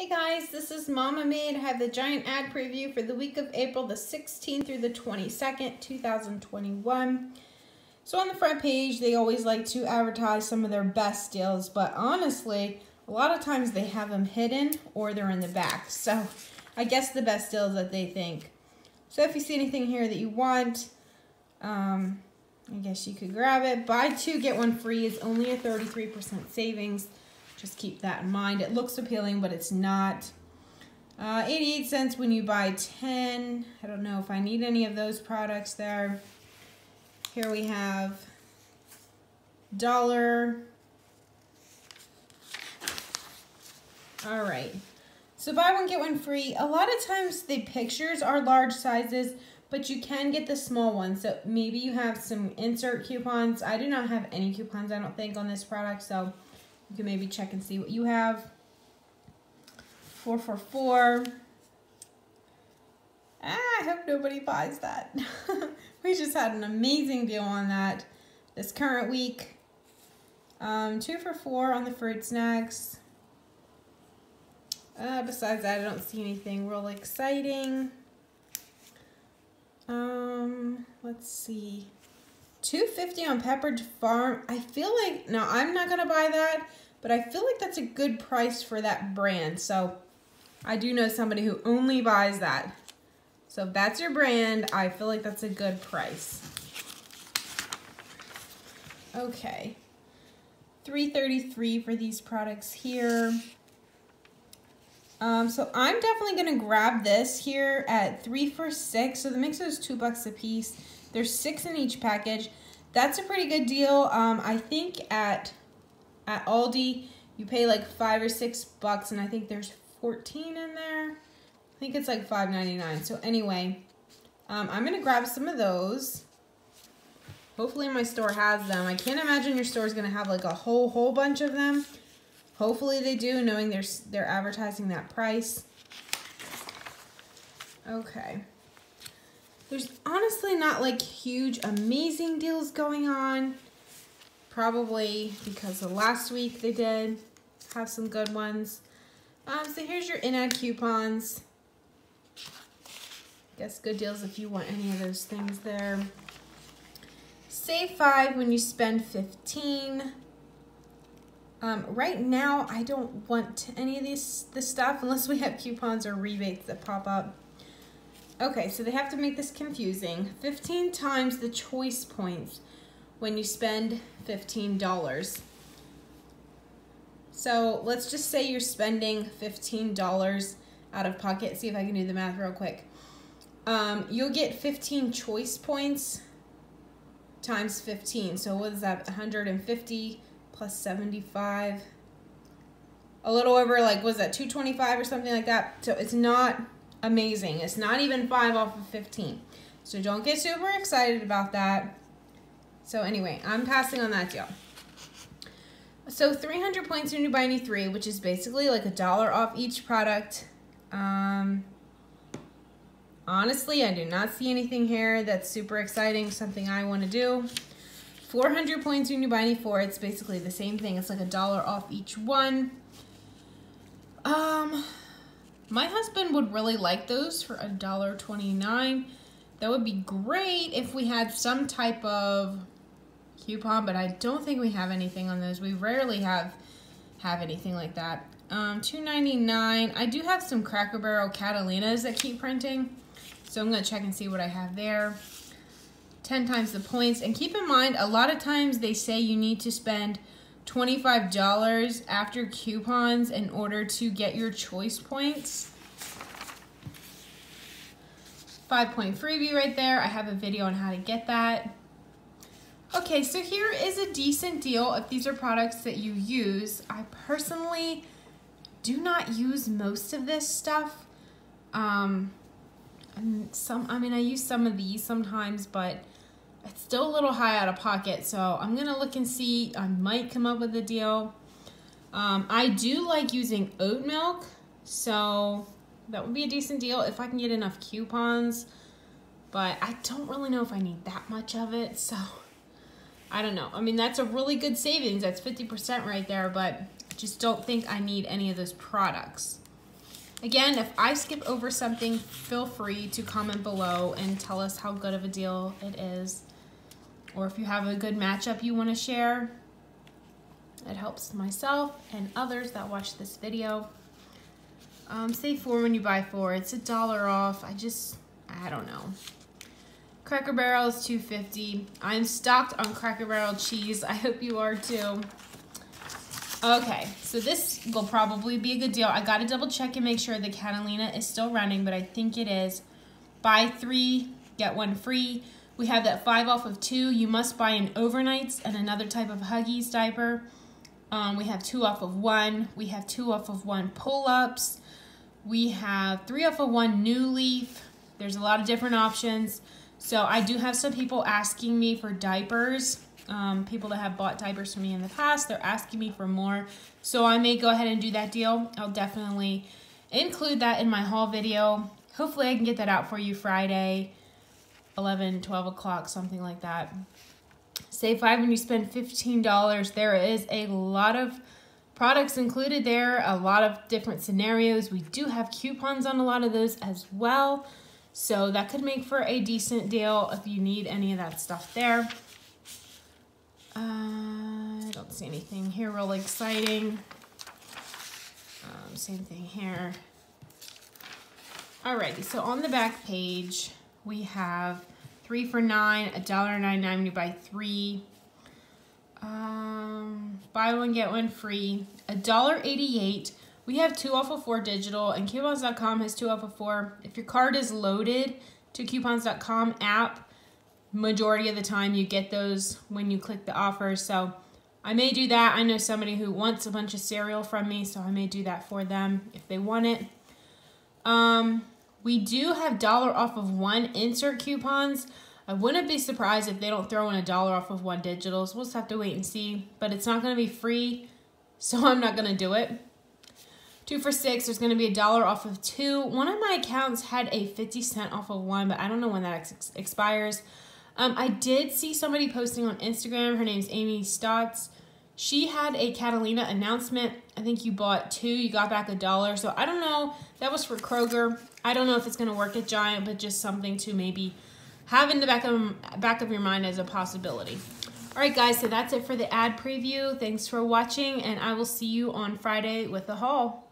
Hey guys, this is Momma Made. I have the giant ad preview for the week of April the 16th through the 22nd, 2021. So on the front page, they always like to advertise some of their best deals, but honestly, a lot of times they have them hidden or they're in the back. So I guess the best deals that they think. So if you see anything here that you want, um, I guess you could grab it. Buy two, get one free is only a 33% savings. Just keep that in mind. It looks appealing, but it's not. Uh, 88 cents when you buy 10. I don't know if I need any of those products there. Here we have dollar. All right. So buy one, get one free. A lot of times the pictures are large sizes, but you can get the small ones. So maybe you have some insert coupons. I do not have any coupons, I don't think, on this product. So you can maybe check and see what you have. 444. Ah, I hope nobody buys that. we just had an amazing deal on that this current week. Um, two for four on the fruit snacks. Uh, besides that, I don't see anything real exciting. Um, let's see. 250 on Pepperidge Farm. I feel like, no, I'm not going to buy that, but I feel like that's a good price for that brand. So I do know somebody who only buys that. So if that's your brand, I feel like that's a good price. Okay. 333 for these products here. Um, so I'm definitely going to grab this here at three for six. So the mix is two bucks a piece. There's six in each package. That's a pretty good deal. Um, I think at at Aldi, you pay like five or six bucks, and I think there's 14 in there. I think it's like $5.99. So anyway, um, I'm to grab some of those. Hopefully my store has them. I can't imagine your store is to have like a whole, whole bunch of them. Hopefully they do, knowing they're, they're advertising that price. Okay. There's honestly not like huge amazing deals going on. Probably because of last week they did have some good ones. Um, so here's your in-ad coupons. Guess good deals if you want any of those things there. Save 5 when you spend 15 um, right now, I don't want any of these this stuff unless we have coupons or rebates that pop up. Okay, so they have to make this confusing. 15 times the choice points when you spend $15. So let's just say you're spending $15 out of pocket. See if I can do the math real quick. Um, you'll get 15 choice points times 15. So what is that? 150 plus 75. A little over like, was that 225 or something like that? So it's not amazing. It's not even 5 off of 15. So don't get super excited about that. So anyway, I'm passing on that deal. So 300 points when you buy any three, which is basically like a dollar off each product. Um, honestly, I do not see anything here that's super exciting, something I want to do. 400 points when you buy any four. It's basically the same thing. It's like a dollar off each one. Um, my husband would really like those for a dollar twenty-nine. That would be great if we had some type of coupon, but I don't think we have anything on those. We rarely have have anything like that. Um, two ninety-nine. I do have some Cracker Barrel Catalinas that keep printing, so I'm gonna check and see what I have there. 10 times the points. And keep in mind, a lot of times they say you need to spend $25 after coupons in order to get your choice points. Five point freebie right there. I have a video on how to get that. Okay, so here is a decent deal if these are products that you use. I personally do not use most of this stuff. Um, and some, I mean, I use some of these sometimes, but it's still a little high out of pocket, so I'm gonna look and see. I might come up with a deal. Um, I do like using oat milk, so that would be a decent deal if I can get enough coupons, but I don't really know if I need that much of it, so I don't know. I mean, that's a really good savings. That's 50% right there, but I just don't think I need any of those products. Again, if I skip over something, feel free to comment below and tell us how good of a deal it is. Or if you have a good matchup you want to share, it helps myself and others that watch this video. Um, say four when you buy four. It's a dollar off. I just, I don't know. Cracker Barrel is 250. I'm stocked on Cracker Barrel cheese. I hope you are too. Okay, so this will probably be a good deal. I gotta double check and make sure the Catalina is still running, but I think it is. Buy three, get one free. We have that five off of two. You must buy an overnights and another type of Huggies diaper. Um, we have two off of one. We have two off of one pull-ups. We have three off of one new leaf. There's a lot of different options. So I do have some people asking me for diapers. Um, people that have bought diapers from me in the past, they're asking me for more. So I may go ahead and do that deal. I'll definitely include that in my haul video. Hopefully I can get that out for you Friday, 11, 12 o'clock, something like that. Save 5 when you spend $15. There is a lot of products included there, a lot of different scenarios. We do have coupons on a lot of those as well. So that could make for a decent deal if you need any of that stuff there. Uh, I don't see anything here real exciting. Um, same thing here. Alrighty, so on the back page, we have three for nine, a dollar ninety nine when you buy three. Um, buy one, get one free. A dollar eighty-eight we have two off of four digital, and coupons.com has two off of four. If your card is loaded to coupons.com app, majority of the time you get those when you click the offer. So I may do that. I know somebody who wants a bunch of cereal from me, so I may do that for them if they want it. Um, we do have dollar off of one insert coupons. I wouldn't be surprised if they don't throw in a dollar off of one digitals. We'll just have to wait and see. But it's not going to be free, so I'm not going to do it. Two for six, there's going to be a dollar off of two. One of my accounts had a 50 cent off of one, but I don't know when that ex expires. Um, I did see somebody posting on Instagram. Her name's Amy Stotts. She had a Catalina announcement. I think you bought two, you got back a dollar. So I don't know. That was for Kroger. I don't know if it's going to work at Giant, but just something to maybe have in the back of, back of your mind as a possibility. All right, guys, so that's it for the ad preview. Thanks for watching, and I will see you on Friday with the haul.